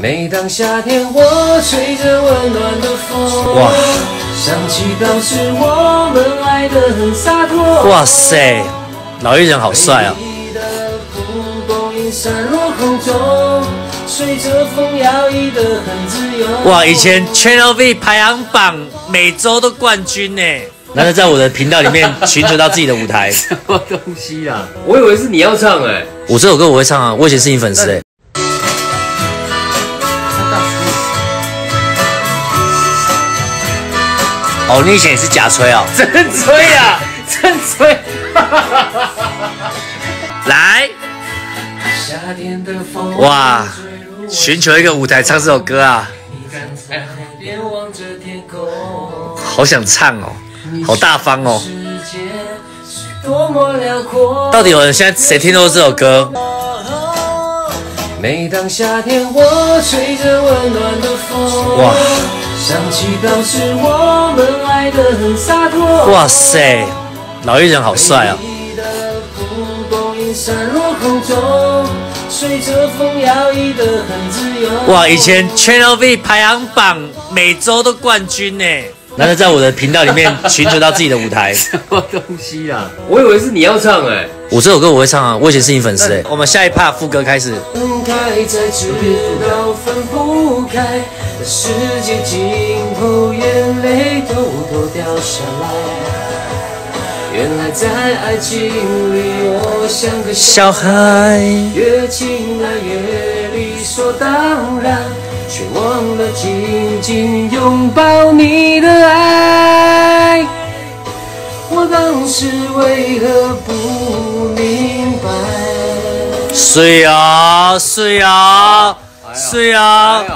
每当夏天，我吹着温暖的风，哇想起当时我们爱得很洒脱。哇塞，老艺人好帅啊！美丽的蒲公英散落空中，随着风摇曳得很自由。哇，以前 Channel V 排行榜每周都冠军呢。难得在我的频道里面寻求到自己的舞台。什么东西啊？我以为是你要唱哎、我这首歌我会唱啊，我以前是你粉丝哎。哦，你以前也是假吹哦。真吹啊，真吹！来，哇，寻求一个舞台唱这首歌啊，好想唱哦，好大方哦。到底有人现在谁听到这首歌？每当夏天，我吹着温暖的风，哇想起当时我们爱得很洒脱。哇塞，老艺人好帅啊！哇，以前 Channel V 排行榜每周都冠军呢。难得在我的频道里面寻求到自己的舞台。什么东西啊？我以为是你要唱哎、我这首歌我会唱啊，我以前是你粉丝哎。我们下一 part 副歌开始。分开分不开的世界尽头，眼泪偷偷掉下来。原来在爱情里，我像个小孩，越越理所当然，却忘了紧紧拥抱你的爱。我当时为何不明白？睡啊睡啊睡啊！哎呦